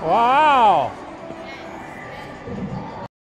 Wow.